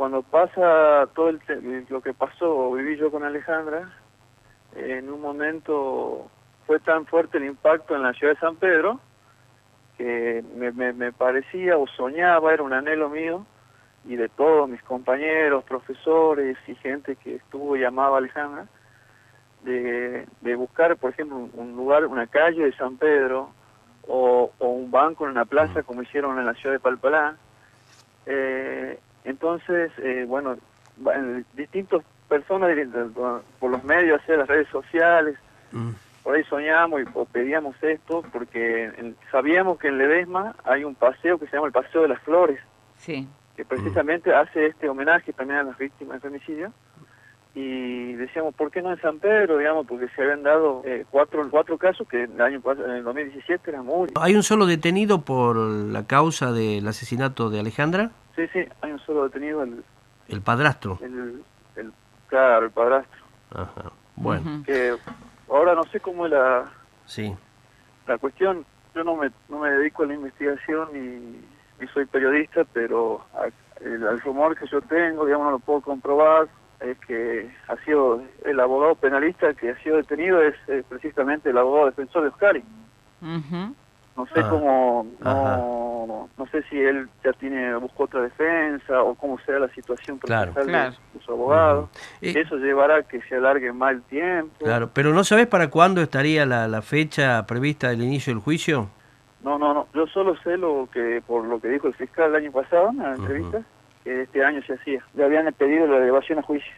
cuando pasa todo el te- lo que pasó, viví yo con Alejandra, en un momento fue tan fuerte el impacto en la ciudad de San Pedro que me, me, me parecía o soñaba, era un anhelo mío y de todos mis compañeros, profesores y gente que estuvo y amaba a Alejandra, de, de buscar, por ejemplo, un, un lugar, una calle de San Pedro o, o un banco en una plaza como hicieron en la ciudad de Palpalá. Eh, entonces, eh, bueno, distintas personas por los medios, hacia las redes sociales, Mm. por ahí soñamos y o pedíamos esto porque en- sabíamos que en Ledesma hay un paseo que se llama el Paseo de las Flores, Sí. que precisamente hace este homenaje también a las víctimas de femicidio. Y decíamos, ¿por qué no en San Pedro? digamos Porque se habían dado eh, cuatro, cuatro casos que en el año en el 2017 eran muy... ¿Hay un solo detenido por la causa del asesinato de Alejandra? Sí, sí, hay un solo detenido, el, El padrastro. el, el- claro, el padrastro. Ajá. Bueno. Que ahora no sé cómo es la, sí. la cuestión, yo no me, no me dedico a la investigación ni, ni soy periodista, pero a- el, el rumor que yo tengo, digamos, no lo puedo comprobar, es que ha sido el abogado penalista que ha sido detenido es eh, precisamente el abogado defensor de Oscari. Ujú. No sé Ah, cómo, no, no sé si él ya tiene, buscó otra defensa o cómo sea la situación Claro. procesal de- Claro. de, su abogado. Eh, Eso llevará a que se alargue más el tiempo. Claro, pero ¿no sabes para cuándo estaría la, la fecha prevista del inicio del juicio? No, no, no. Yo solo sé lo que, por lo que dijo el fiscal el año pasado en la entrevista, que este año se hacía. Le habían pedido la elevación a juicio.